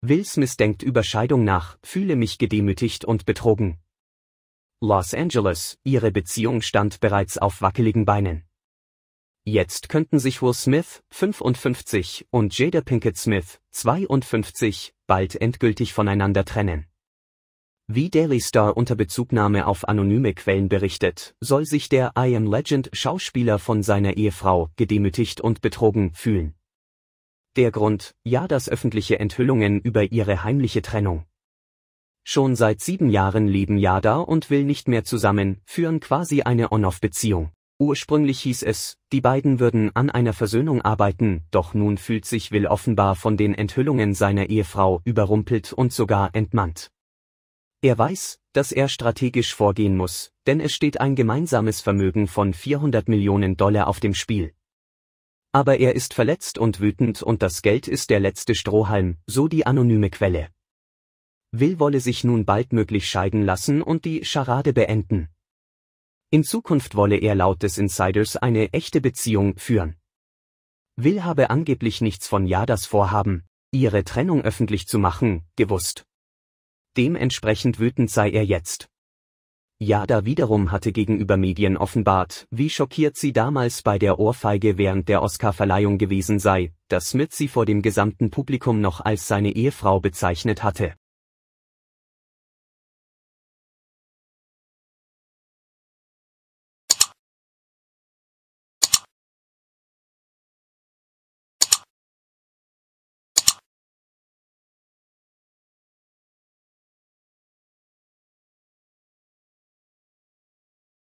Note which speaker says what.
Speaker 1: Will Smith denkt über Scheidung nach, fühle mich gedemütigt und betrogen. Los Angeles, ihre Beziehung stand bereits auf wackeligen Beinen. Jetzt könnten sich Will Smith, 55, und Jada Pinkett Smith, 52, bald endgültig voneinander trennen. Wie Daily Star unter Bezugnahme auf anonyme Quellen berichtet, soll sich der I Am Legend Schauspieler von seiner Ehefrau gedemütigt und betrogen fühlen. Der Grund, ja das öffentliche Enthüllungen über ihre heimliche Trennung. Schon seit sieben Jahren leben Yada und Will nicht mehr zusammen, führen quasi eine On-Off-Beziehung. Ursprünglich hieß es, die beiden würden an einer Versöhnung arbeiten, doch nun fühlt sich Will offenbar von den Enthüllungen seiner Ehefrau überrumpelt und sogar entmannt. Er weiß, dass er strategisch vorgehen muss, denn es steht ein gemeinsames Vermögen von 400 Millionen Dollar auf dem Spiel. Aber er ist verletzt und wütend und das Geld ist der letzte Strohhalm, so die anonyme Quelle. Will wolle sich nun baldmöglich scheiden lassen und die Scharade beenden. In Zukunft wolle er laut des Insiders eine echte Beziehung führen. Will habe angeblich nichts von Yadas Vorhaben, ihre Trennung öffentlich zu machen, gewusst. Dementsprechend wütend sei er jetzt. Yada wiederum hatte gegenüber Medien offenbart, wie schockiert sie damals bei der Ohrfeige während der Oscarverleihung gewesen sei, dass Smith sie vor dem gesamten Publikum noch als seine Ehefrau bezeichnet hatte.